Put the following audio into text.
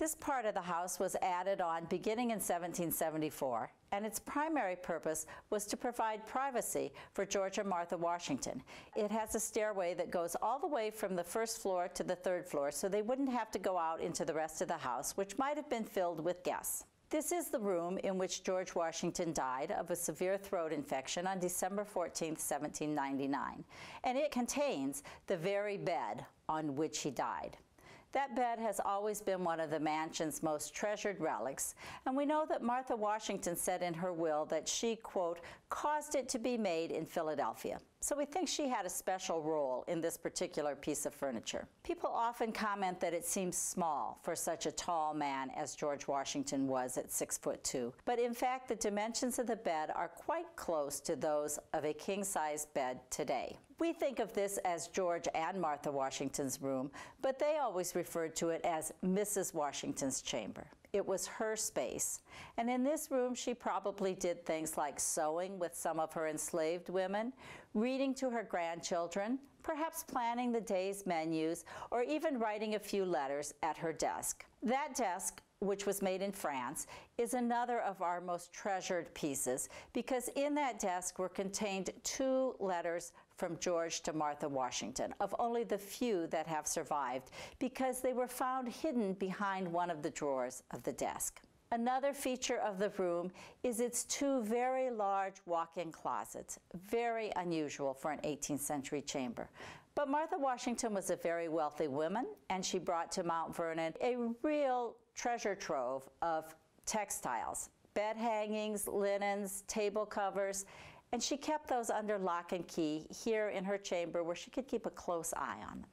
This part of the house was added on beginning in 1774, and its primary purpose was to provide privacy for George and Martha Washington. It has a stairway that goes all the way from the first floor to the third floor, so they wouldn't have to go out into the rest of the house, which might have been filled with guests. This is the room in which George Washington died of a severe throat infection on December 14, 1799, and it contains the very bed on which he died. That bed has always been one of the mansion's most treasured relics, and we know that Martha Washington said in her will that she, quote, caused it to be made in Philadelphia. So we think she had a special role in this particular piece of furniture. People often comment that it seems small for such a tall man as George Washington was at six foot two. But in fact, the dimensions of the bed are quite close to those of a king-sized bed today. We think of this as George and Martha Washington's room, but they always referred to it as Mrs. Washington's chamber. It was her space. And in this room, she probably did things like sewing with some of her enslaved women, reading to her grandchildren, perhaps planning the day's menus, or even writing a few letters at her desk. That desk which was made in France, is another of our most treasured pieces because in that desk were contained two letters from George to Martha Washington, of only the few that have survived, because they were found hidden behind one of the drawers of the desk. Another feature of the room is its two very large walk-in closets, very unusual for an 18th century chamber. But Martha Washington was a very wealthy woman, and she brought to Mount Vernon a real treasure trove of textiles, bed hangings, linens, table covers, and she kept those under lock and key here in her chamber where she could keep a close eye on them.